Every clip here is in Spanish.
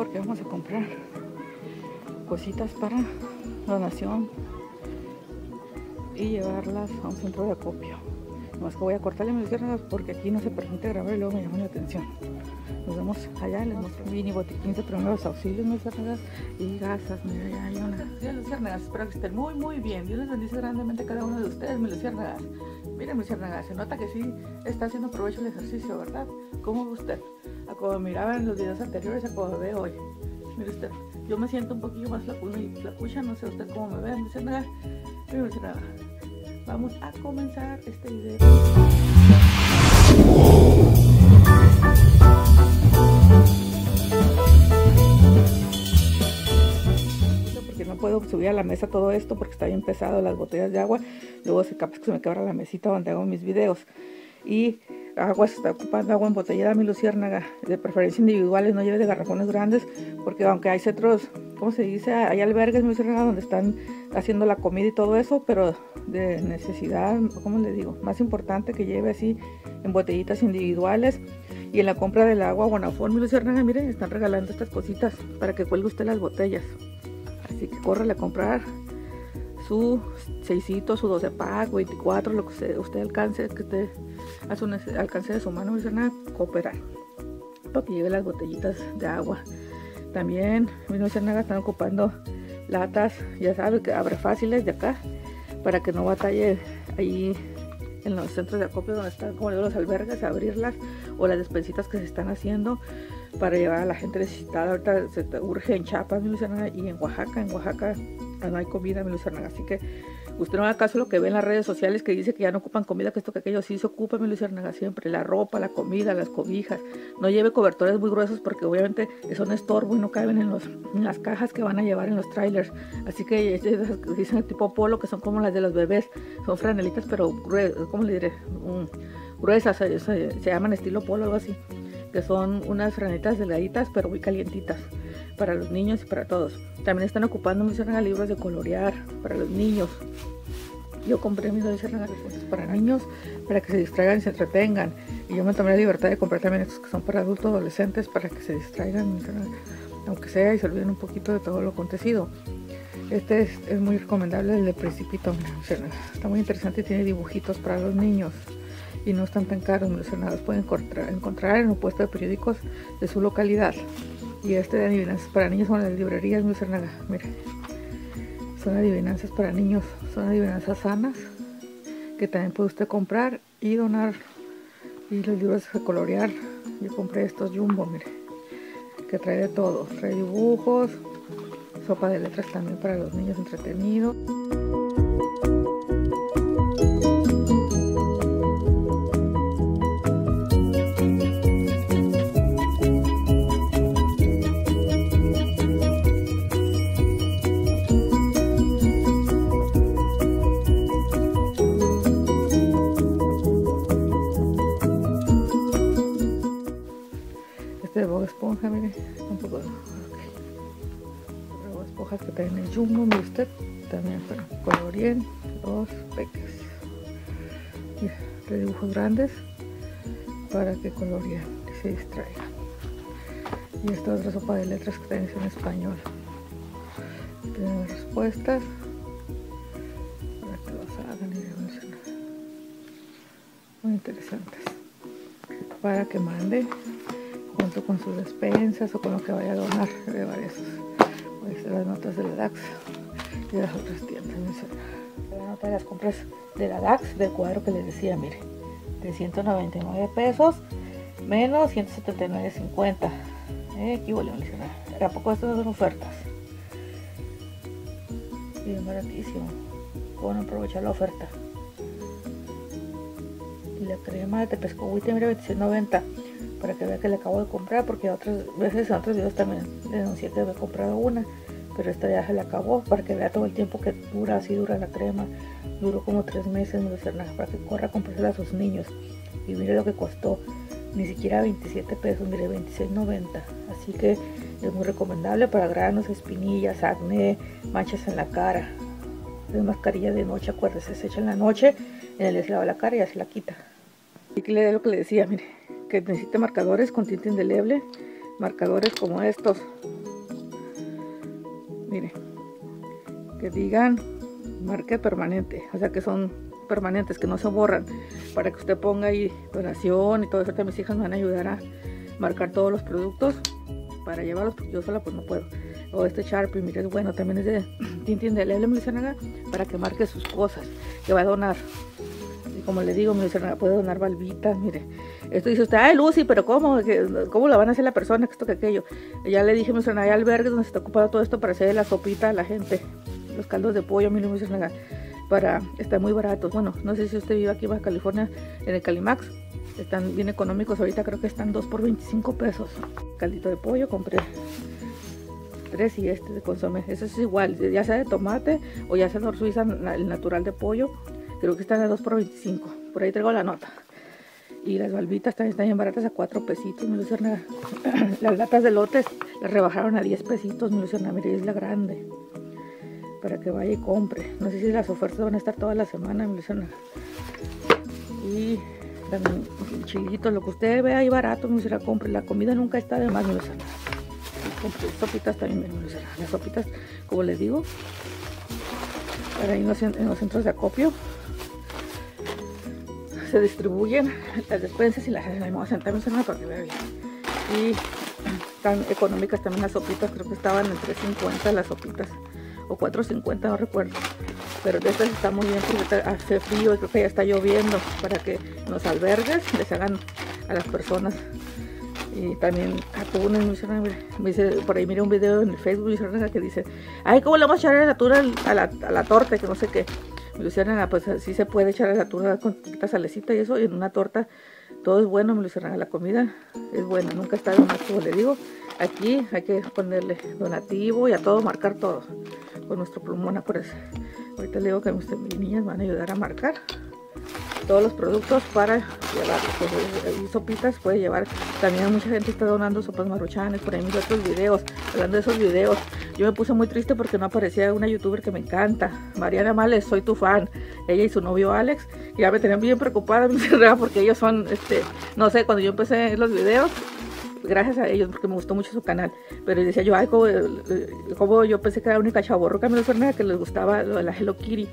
porque vamos a comprar cositas para donación y llevarlas a un centro de acopio. Más que voy a cortarle mis piernas porque aquí no se permite grabar y luego me llama la atención. Nos vemos allá, les muestro mini botiquín de primeros auxilios, mis hermanas y gasas. Mira, ya hay una. Luciérnagas, espero que estén muy, muy bien. Dios les bendice grandemente a cada uno de ustedes, mis luciérnagas. Miren, mis luciérnagas, se nota que sí está haciendo provecho el ejercicio, ¿verdad? ¿Cómo usted? A como miraba en los videos anteriores, a como ve hoy. Mire usted, yo me siento un poquillo más flacucha y flacucha, no sé usted cómo me ve, mis luciérnagas. Miren, mis luciérnagas. Vamos a comenzar este video. porque no puedo subir a la mesa todo esto porque está bien pesado las botellas de agua luego se capaz que se me quebra la mesita donde hago mis videos y agua se está ocupando agua embotellada mi luciérnaga de preferencia individuales no lleve de garrafones grandes porque aunque hay centros ¿cómo se dice? hay albergues mi luciérnaga donde están haciendo la comida y todo eso pero de necesidad ¿cómo le digo? más importante que lleve así en botellitas individuales y en la compra del agua Bonafón, mi luciérnaga, miren, están regalando estas cositas para que cuelgue usted las botellas. Así que córrele a comprar su 6, su 12 pack, 24, lo que usted, alcance, que usted a su alcance de su mano, mi luciérnaga, cooperar. Para que lleve las botellitas de agua. También, mi luciérnaga están ocupando latas, ya sabe que abre fáciles de acá, para que no batalle ahí en los centros de acopio donde están como los albergues, abrirlas o las despensitas que se están haciendo para llevar a la gente necesitada. Ahorita se urge en Chiapas, y en Oaxaca. En Oaxaca no hay comida, mi Así que usted no haga caso lo que ve en las redes sociales que dice que ya no ocupan comida, que esto, que aquello sí se ocupa, mi Luciérnaga, siempre. La ropa, la comida, las cobijas. No lleve cobertores muy gruesos porque obviamente son estorbo y no caben en, los, las cajas que van a llevar en los trailers. Así que dicen tipo polo, que son como las de los bebés. Son franelitas, pero ¿cómo le diré? gruesas, se, se, llaman estilo polo, algo así. Que son unas franelitas delgaditas, pero muy calientitas para los niños y para todos. También están ocupando mis libros de colorear para los niños. Yo compré mis libros para niños, para que se distraigan y se entretengan. Y yo me tomé la libertad de comprar también estos que son para adultos, adolescentes, para que se distraigan, aunque sea, y se olviden un poquito de todo lo acontecido. Este es, muy recomendable, el de Principito. Está muy interesante y tiene dibujitos para los niños. Y no están tan caros, los pueden encontrar, encontrar en un puesto de periódicos de su localidad. Y este de adivinanzas para niños son las librerías muy cernaga. Miren, son adivinanzas para niños, son adivinanzas sanas que también puede usted comprar y donar. Y los libros de colorear, yo compré estos Jumbo, mire, que trae de todo. Trae dibujos, sopa de letras también para los niños entretenidos. Jumbo, mire usted, también para colorear los peques. de dibujos grandes para que coloreen y se distraigan. Y esta otra sopa de letras que traen en español. Tienen respuestas para que los hagan y Muy interesantes. Para que mande junto con sus despensas o con lo que vaya a donar de varias las notas de la DAX y las otras tiendas de las compras de la DAX del cuadro que les decía mire de 199 pesos menos 179.50 eh, aquí volvió a poco estas son ofertas bien baratísimo. Pueden aprovechar la oferta. Y la crema de tepescohuite mire 26.90 para que vea que le acabo de comprar porque otras veces en otros videos también denuncié que había comprado una pero esta ya se le acabó para que vea todo el tiempo que dura así dura la crema duró como tres meses no sé nada para que corra a comprársela a sus niños. Y mire lo que costó ni siquiera 27 pesos mire 26.90 así que es muy recomendable para granos espinillas acné manchas en la cara. Es mascarilla de noche acuérdese se echa en la noche en el se lava la cara y ya se la quita. Y que le lo que le decía mire que necesita marcadores con tinta indeleble marcadores como estos. Que digan marque permanente, o sea que son permanentes, que no se borran, para que usted ponga ahí donación y todo eso. Mis hijas me van a ayudar a marcar todos los productos para llevarlos, porque yo sola pues no puedo. O este Sharpie, mire, es bueno, también es de Tintin de Lele Lucianaga, para que marque sus cosas, que va a donar. Y como le digo, mi Lucianaga puede donar balbitas, mire. Esto dice usted, ay Lucy, pero ¿cómo? ¿Cómo la van a hacer la persona? Que esto, que aquello. Ya le dije, mi Lucianaga, hay albergues donde se está ocupado todo esto para hacer la sopita a la gente. Los caldos de pollo, mi Lucianaga para estar muy baratos. Bueno, no sé si usted vive aquí en Baja California, en el Calimax. Están bien económicos. Ahorita creo que están 2 por 25 pesos. Caldito de pollo compré tres y este de consomé. Eso es igual, ya sea de tomate o ya sea de suiza, el natural de pollo. Creo que están a 2 por 25. Por ahí traigo la nota. Y las balbitas también están bien baratas a 4 pesitos. Me Las latas de lotes las rebajaron a 10 pesitos. Me mire, es la grande para que vaya y compre. No sé si las ofertas van a estar toda la semana, me Y también chilitos, lo que usted vea ahí barato, me la compre. La comida nunca está de más, me Compre sopitas también, me Las sopitas, como les digo, para ir en los centros de acopio se distribuyen las despensas y las vamos a sentarme en para que vea bien. Y están económicas también las sopitas, creo que estaban en 3.50 las sopitas o 4.50, no recuerdo. Pero de estas está muy bien hace frío creo que ya está lloviendo para que los albergues les hagan a las personas. Y también por ahí mire un video en el Facebook que dice, ay, ¿cómo le vamos a echar la a la, a la torta? Que no sé qué. Luciana, pues sí se puede echar la atura con esta salecita y eso, y en una torta todo es bueno, me Luciana, la comida es buena, nunca está de más, como le digo. Aquí hay que ponerle donativo y a todo marcar todo con nuestro plumón eso Ahorita le digo que mis niñas van a ayudar a marcar todos los productos para llevar pues, y sopitas puede llevar también mucha gente está donando sopas maruchanes por ahí mis otros videos hablando de esos videos yo me puse muy triste porque no aparecía una youtuber que me encanta Mariana Males soy tu fan ella y su novio Alex ya me tenían bien preocupada porque ellos son este no sé cuando yo empecé los videos gracias a ellos porque me gustó mucho su canal. Pero decía yo, ay, como, yo pensé que era la única chaborroca me que les gustaba lo de la Hello Kitty.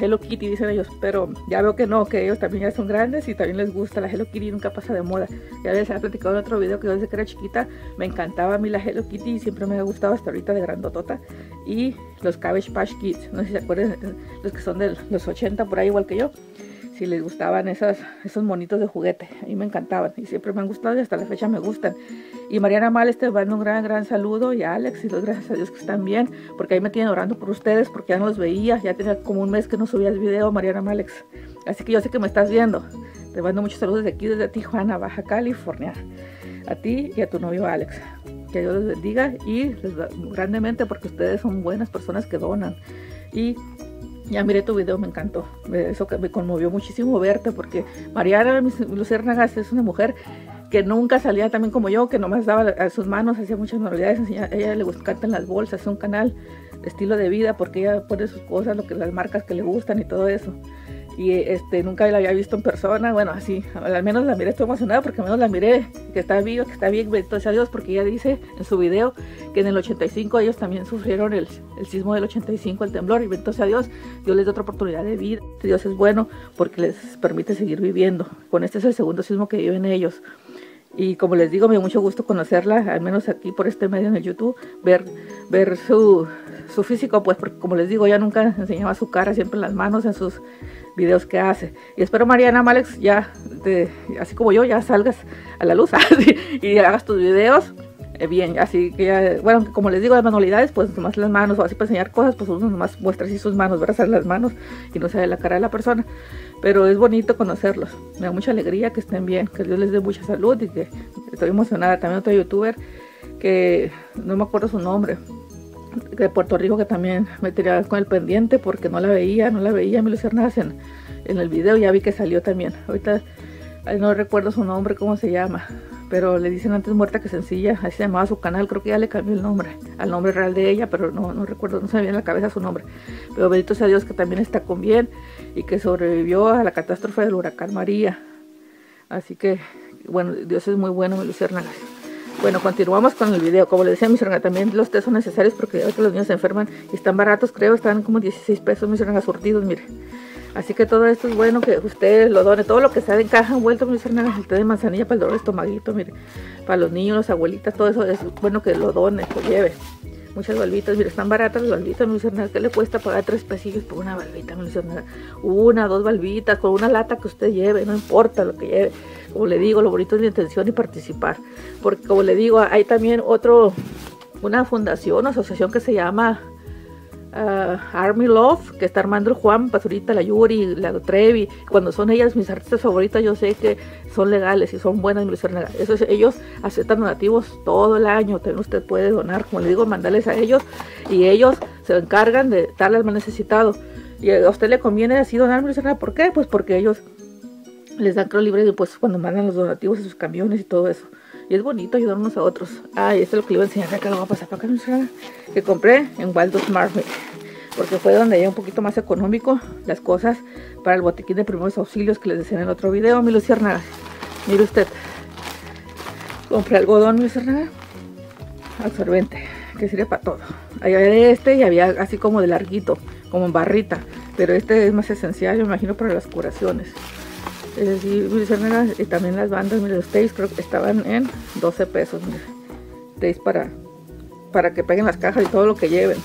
Hello Kitty dicen ellos, pero ya veo que no, que ellos también ya son grandes y también les gusta la Hello Kitty, nunca pasa de moda. Ya les había platicado en otro video que yo desde que era chiquita me encantaba a mí la Hello Kitty y siempre me ha gustado hasta ahorita de grandotota. Y los Cabbage Patch Kids, no sé si se acuerdan, los que son de los 80 por ahí igual que yo si les gustaban esas, esos monitos de juguete. A mí me encantaban y siempre me han gustado y hasta la fecha me gustan. Y Mariana Males te mando un gran, gran saludo y a Alex y los gracias a Dios que están bien, porque ahí me tienen orando por ustedes porque ya no los veía, ya tenía como un mes que no subía el video Mariana Malex. Así que yo sé que me estás viendo. Te mando muchos saludos desde aquí, desde Tijuana, Baja California. A ti y a tu novio Alex. Que Dios les bendiga y les grandemente porque ustedes son buenas personas que donan. Y ya miré tu video, me encantó. Eso me conmovió muchísimo verte porque Mariana Lucernagas es una mujer que nunca salía también como yo, que nomás daba a sus manos, hacía muchas manualidades, a ella le gusta en las bolsas, es un canal de estilo de vida porque ella pone sus cosas, lo que las marcas que le gustan y todo eso y este nunca la había visto en persona, bueno, así, al menos la miré, estoy emocionada porque al menos la miré, que está viva, que está bien, bendito sea Dios, porque ella dice en su video que en el 85 ellos también sufrieron el, el sismo del 85, el temblor, y bendito sea Dios, Dios les da otra oportunidad de vida, Dios es bueno porque les permite seguir viviendo, con este es el segundo sismo que viven ellos. Y como les digo, me dio mucho gusto conocerla, al menos aquí por este medio en el YouTube, ver, ver su, su físico, pues porque como les digo, ella nunca enseñaba su cara, siempre en las manos, en sus videos que hace. Y espero Mariana Malex ya, así como yo, ya salgas a la luz y hagas tus videos eh, bien. Así que ya, bueno, como les digo, las manualidades, pues nomás las manos, o así para enseñar cosas, pues uno nomás muestra así sus manos, ¿verdad? las manos y no se ve la cara de la persona. Pero es bonito conocerlos. Me da mucha alegría que estén bien, que Dios les dé mucha salud y que estoy emocionada. También otro youtuber que no me acuerdo su nombre, de Puerto Rico que también me tiraba con el pendiente porque no la veía, no la veía me en, el video, ya vi que salió también. Ahorita no recuerdo su nombre, cómo se llama, pero le dicen antes muerta que sencilla, así se llamaba su canal, creo que ya le cambió el nombre, al nombre real de ella, pero no, no recuerdo, no se me viene en la cabeza su nombre. Pero bendito sea Dios que también está con bien y que sobrevivió a la catástrofe del huracán María. Así que, bueno, Dios es muy bueno, mi. Bueno, continuamos con el video. Como les decía, mis también los té son necesarios porque ahorita los niños se enferman y están baratos, creo, están como 16 pesos, mis hermanas, surtidos, mire. Así que todo esto es bueno que usted lo done. Todo lo que sea de caja envuelto, mis hermanas, el té de manzanilla para el dolor de estomaguito, mire. Para los niños, las abuelitas, todo eso es bueno que lo done, lo lleve. Muchas balbitas, mire, están baratas las balbitas, mis hermanas. ¿Qué le cuesta pagar tres pesillos por una balbita, mis hermanas? Una, dos balbitas, con una lata que usted lleve, no importa lo que lleve como le digo, lo bonito es la intención y participar. Porque como le digo, hay también otro, una fundación, una asociación que se llama uh, Army Love, que está armando Juan, Pazurita, la Yuri, la Trevi. Cuando son ellas mis artistas favoritas, yo sé que son legales y son buenas. Eso es, ellos aceptan donativos todo el año. También usted puede donar, como le digo, mandarles a ellos y ellos se encargan de darle al más necesitado. Y a usted le conviene así donar, ¿por qué? Pues porque ellos les dan creo libre impuestos cuando mandan los donativos a sus camiones y todo eso. Y es bonito ayudar unos a otros. Ah, y esto es lo que le iba a enseñar acá, lo voy a pasar para acá, que compré en Waldo Smart, porque fue donde hay un poquito más económico las cosas para el botiquín de primeros auxilios que les decía en el otro video, mi luciérnaga. Mire usted, compré algodón, mi luciérnaga, absorbente, que sirve para todo. Había de este y había así como de larguito, como en barrita, pero este es más esencial, yo imagino, para las curaciones. Es decir, y también las bandas, mire, los tapes creo que estaban en 12 pesos, mire. para, para que peguen las cajas y todo lo que lleven.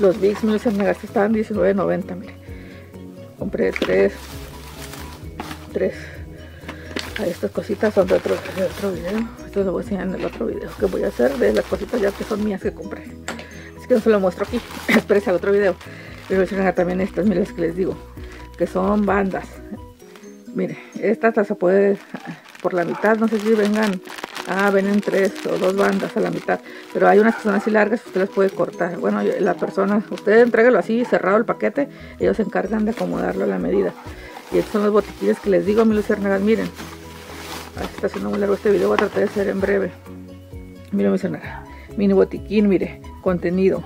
Los Bigs, mire, estos estaban 19.90, mire. Compré tres, tres. A estas cositas son de otro, otro video. Esto lo voy a enseñar en el otro video que voy a hacer de las cositas ya que son mías que compré. Así que no se lo muestro aquí. Espérense al otro video. A también estas, miren las que les digo. Que son bandas. Mire, esta se puede por la mitad, no sé si vengan, ah, ven tres o dos bandas a la mitad, pero hay unas que son así largas que usted las puede cortar. Bueno, la persona, usted entréguelo así, cerrado el paquete, ellos se encargan de acomodarlo a la medida. Y estos son los botiquines que les digo, mi luciérnagas, miren. está haciendo muy largo este video, voy a tratar de ser en breve. Miren, mi mini botiquín, mire, contenido.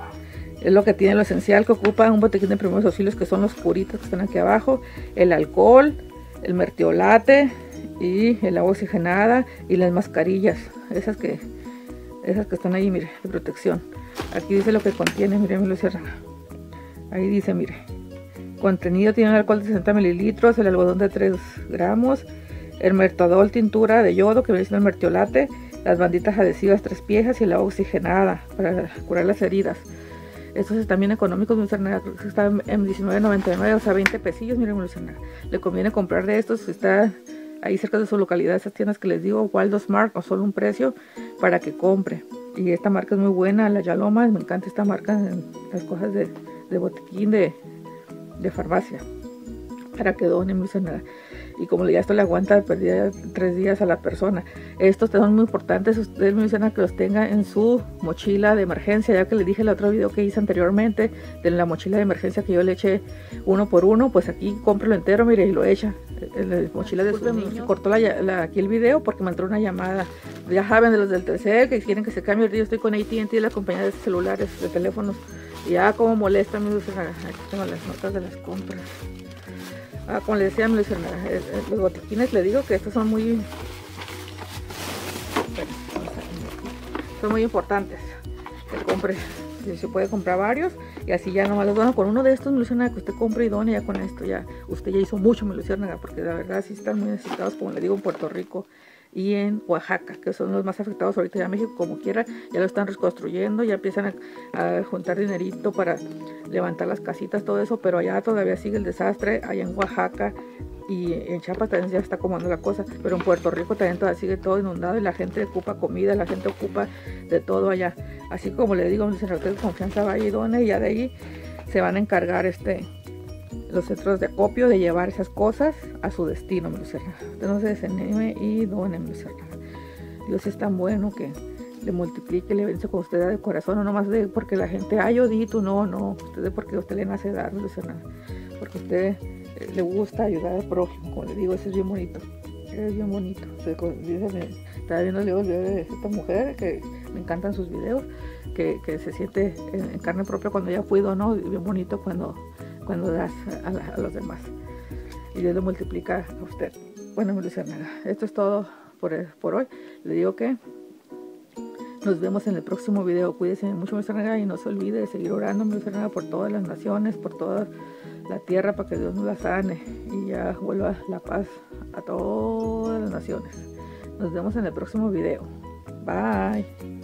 Es lo que tiene lo esencial que ocupa un botiquín de primeros auxilios, que son los puritos que están aquí abajo, el alcohol, el mertiolate y el agua oxigenada y las mascarillas, esas que esas que están ahí, mire, de protección. Aquí dice lo que contiene, mire, me lo cierra. Ahí dice, mire, contenido tiene alcohol de 60 mililitros, el algodón de 3 gramos, el mertadol tintura de yodo que viene siendo el mertiolate, las banditas adhesivas tres piezas y el agua oxigenada para curar las heridas. Estos están bien económicos, están en 19.99, o sea, 20 pesillos, miren, le conviene comprar de estos, está ahí cerca de su localidad, esas tiendas que les digo, Waldo Smart, o solo un precio para que compre. Y esta marca es muy buena, la Yaloma, me encanta esta marca, las cosas de, botiquín de, farmacia, para que donen, mi y como ya esto le aguanta perdida tres días a la persona. Estos son muy importantes, ustedes me dicen que los tenga en su mochila de emergencia, ya que le dije el otro video que hice anteriormente de la mochila de emergencia que yo le eché uno por uno, pues aquí cómprelo entero, mire, y lo echa en la mochila de su niño. Cortó la, aquí el video porque me entró una llamada, ya saben de los del tercer que quieren que se cambie, yo estoy con AT&T, la compañía de celulares, de teléfonos, ya como molesta, me dicen, aquí tengo las notas de las compras. Ah, como le decía, eh, eh, los botiquines le digo que estos son muy son muy importantes que compre. Se puede comprar varios y así ya nomás los dono con uno de estos me que usted compre y done ya con esto ya usted ya hizo mucho me porque la verdad sí están muy necesitados como le digo en Puerto Rico y en Oaxaca, que son los más afectados ahorita ya México, como quiera, ya lo están reconstruyendo, ya empiezan a, juntar dinerito para levantar las casitas, todo eso, pero allá todavía sigue el desastre, allá en Oaxaca y en Chiapas también ya está acomodando la cosa, pero en Puerto Rico también todavía sigue todo inundado y la gente ocupa comida, la gente ocupa de todo allá. Así como le digo, en de confianza va y done y ya de ahí se van a encargar este los centros de acopio de llevar esas cosas a su destino, mi Usted no se desanime y done, mi Dios es tan bueno que le multiplique, le vence con usted de corazón, no nomás de porque la gente, ay, no, no, usted de porque usted le nace dar, mi porque usted eh, le gusta ayudar al prójimo, como le digo, eso es bien bonito, es bien bonito. Estaba viendo el video de esta mujer que me encantan sus videos, que, se siente en, carne propia cuando ella cuido, ¿no? Bien bonito cuando cuando das a, los demás. Y Dios lo multiplica a usted. Bueno, Luciana, esto es todo por, por hoy. Le digo que Nos vemos en el próximo video. Cuídense mucho, mi y no se olvide de seguir orando, mi por todas las naciones, por toda la tierra, para que Dios nos la sane y ya vuelva la paz a todas las naciones. Nos vemos en el próximo video. Bye.